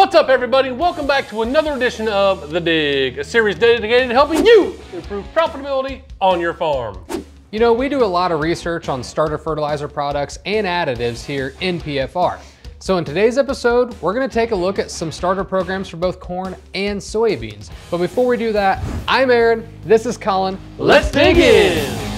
What's up everybody? Welcome back to another edition of The Dig, a series dedicated to helping you improve profitability on your farm. You know, we do a lot of research on starter fertilizer products and additives here in PFR. So in today's episode, we're gonna take a look at some starter programs for both corn and soybeans. But before we do that, I'm Aaron, this is Collin. Let's dig in!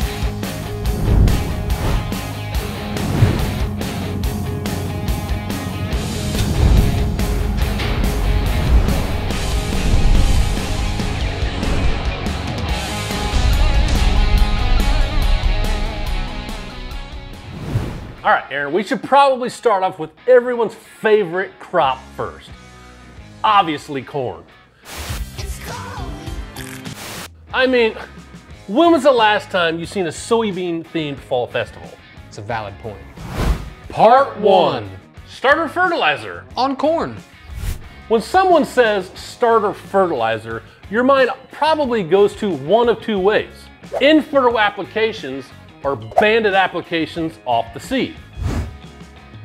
All right, Aaron, we should probably start off with everyone's favorite crop first. Obviously, corn. I mean, when was the last time you seen a soybean themed fall festival? It's a valid point. Part one starter fertilizer. On corn. When someone says starter fertilizer, your mind probably goes to one of two ways in-furrow applications or banded applications off the seed.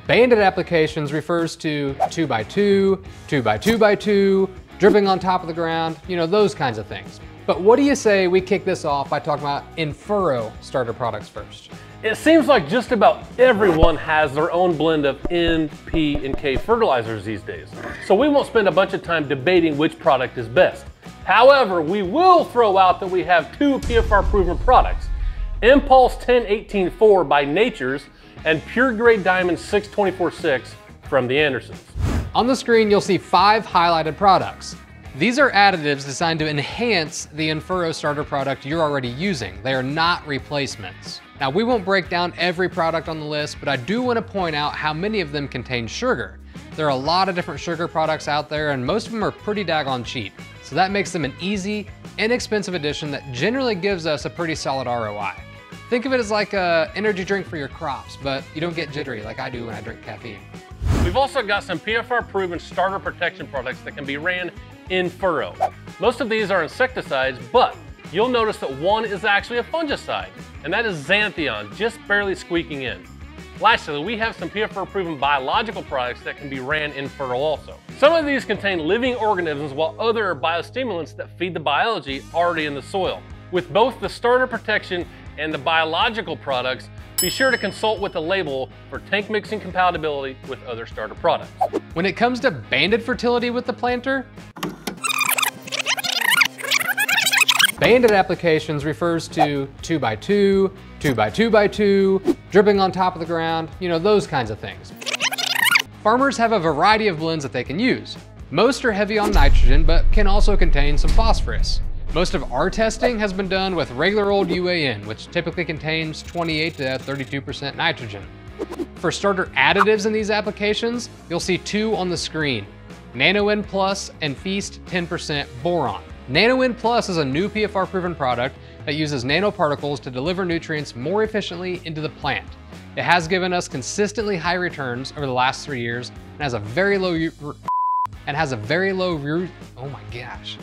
Banded applications refers to two by two, two by two by two, dripping on top of the ground, you know, those kinds of things. But what do you say we kick this off by talking about in-furrow starter products first? It seems like just about everyone has their own blend of N, P, and K fertilizers these days. So we won't spend a bunch of time debating which product is best. However, we will throw out that we have two PFR proven products, Impulse 10184 by Nachurs and Pure Grade Diamond 6246 from the Andersons. On the screen, you'll see five highlighted products. These are additives designed to enhance the in-furrow starter product you're already using. They are not replacements. Now, we won't break down every product on the list, but I do want to point out how many of them contain sugar. There are a lot of different sugar products out there, and most of them are pretty daggone cheap. So that makes them an easy, inexpensive addition that generally gives us a pretty solid ROI. Think of it as like a energy drink for your crops, but you don't get jittery like I do when I drink caffeine. We've also got some PFR proven starter protection products that can be ran in furrow. Most of these are insecticides, but you'll notice that one is actually a fungicide, and that is Xanthion, just barely squeaking in. Lastly, we have some PFR proven biological products that can be ran in furrow also. Some of these contain living organisms while other are biostimulants that feed the biology already in the soil. With both the starter protection and the biological products, be sure to consult with the label for tank mixing compatibility with other starter products. When it comes to banded fertility with the planter, banded applications refers to two by two, two by two by two, dripping on top of the ground, you know, those kinds of things. Farmers have a variety of blends that they can use. Most are heavy on nitrogen, but can also contain some phosphorus. Most of our testing has been done with regular old UAN, which typically contains 28 to 32% nitrogen. For starter additives in these applications, you'll see two on the screen, NanoN Plus and Feast 10% Boron. NanoN Plus is a new PFR proven product that uses nanoparticles to deliver nutrients more efficiently into the plant. It has given us consistently high returns over the last three years and has a very low and has a very low oh my gosh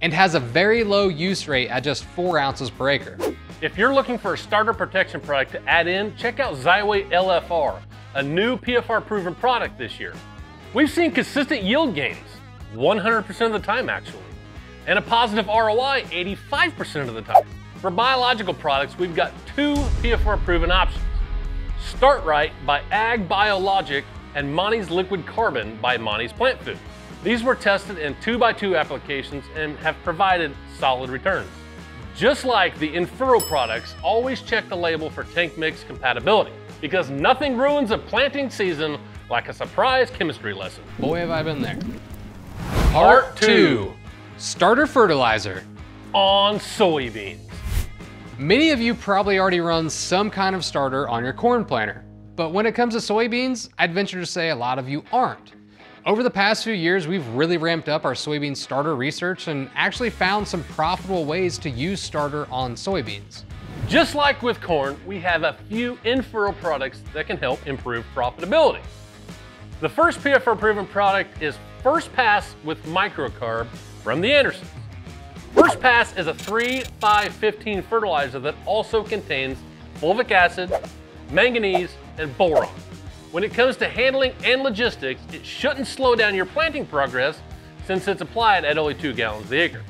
and has a very low use rate at just four ounces per acre. If you're looking for a starter protection product to add in, check out Xyway LFR, a new PFR proven product this year. We've seen consistent yield gains, 100% of the time actually, and a positive ROI 85% of the time. For biological products, we've got two PFR proven options. Start Right by Ag Biologic and Monty's Liquid Carbon by Monty's Plant Food. These were tested in 2x2 applications and have provided solid returns. Just like the in-furrow products, always check the label for tank mix compatibility because nothing ruins a planting season like a surprise chemistry lesson. Boy, have I been there. Part two, starter fertilizer. On soybeans. Many of you probably already run some kind of starter on your corn planter. But when it comes to soybeans, I'd venture to say a lot of you aren't. Over the past few years, we've really ramped up our soybean starter research and actually found some profitable ways to use starter on soybeans. Just like with corn, we have a few in-furrow products that can help improve profitability. The first PFR proven product is First Pass with Microcarb from the Andersons. First Pass is a 3-5-15 fertilizer that also contains fulvic acid, manganese, and boron. When it comes to handling and logistics, it shouldn't slow down your planting progress since it's applied at only two gallons the acre.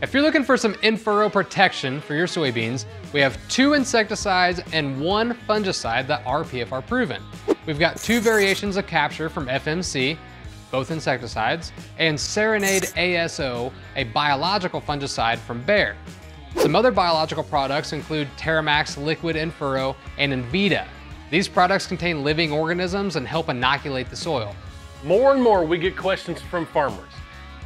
If you're looking for some in-furrow protection for your soybeans, we have two insecticides and one fungicide that are PFR proven. We've got two variations of capture from FMC, both insecticides, and Serenade ASO, a biological fungicide from Bayer. Some other biological products include Terramax Liquid In-Furrow and Envita. These products contain living organisms and help inoculate the soil. More and more we get questions from farmers.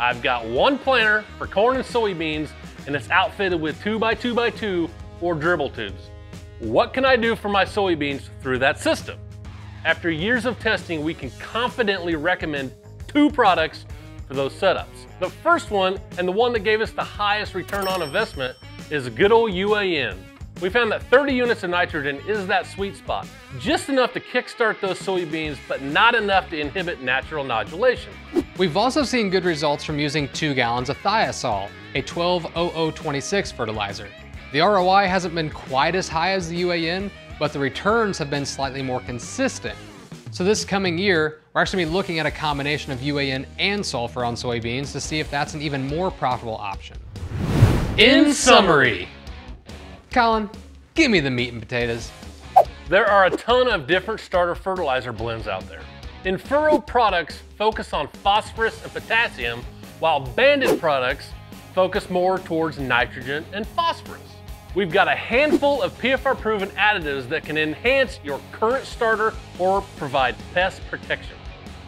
I've got one planter for corn and soybeans and it's outfitted with 2x2x2 or dribble tubes. What can I do for my soybeans through that system? After years of testing, we can confidently recommend two products for those setups. The first one, and the one that gave us the highest return on investment, is good old UAN. We found that 30 units of nitrogen is that sweet spot, just enough to kickstart those soybeans, but not enough to inhibit natural nodulation. We've also seen good results from using two gallons of Thio-Sul, a 120026 fertilizer. The ROI hasn't been quite as high as the UAN, but the returns have been slightly more consistent. So this coming year, we're actually looking at a combination of UAN and sulfur on soybeans to see if that's an even more profitable option. In summary, Collin, give me the meat and potatoes. There are a ton of different starter fertilizer blends out there. In-furrow products focus on phosphorus and potassium, while banded products focus more towards nitrogen and phosphorus. We've got a handful of PFR proven additives that can enhance your current starter or provide pest protection.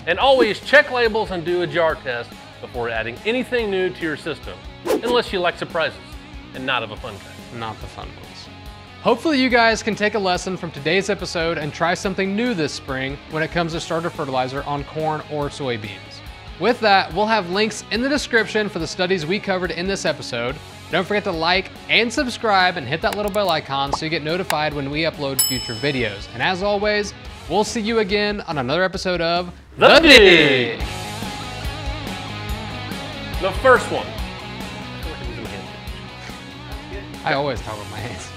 And always check labels and do a jar test before adding anything new to your system, unless you like surprises and not of a fun kind. Not the fun ones. Hopefully you guys can take a lesson from today's episode and try something new this spring when it comes to starter fertilizer on corn or soybeans. With that, we'll have links in the description for the studies we covered in this episode. Don't forget to like and subscribe and hit that little bell icon so you get notified when we upload future videos. And as always, we'll see you again on another episode of The Dig! The first one. I always talk with my hands.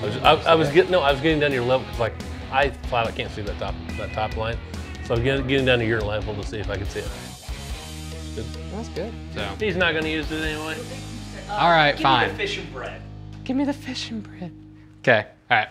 I was, I, I was getting no, I was getting down to your level because like I flat out can't see that top that top line, so I'm getting, getting down to your level to see if I can see it. Good. That's good. So, He's not going to use it anyway. all right, Give fine. me the fish and bread. Give me the fish and bread. Okay, all right.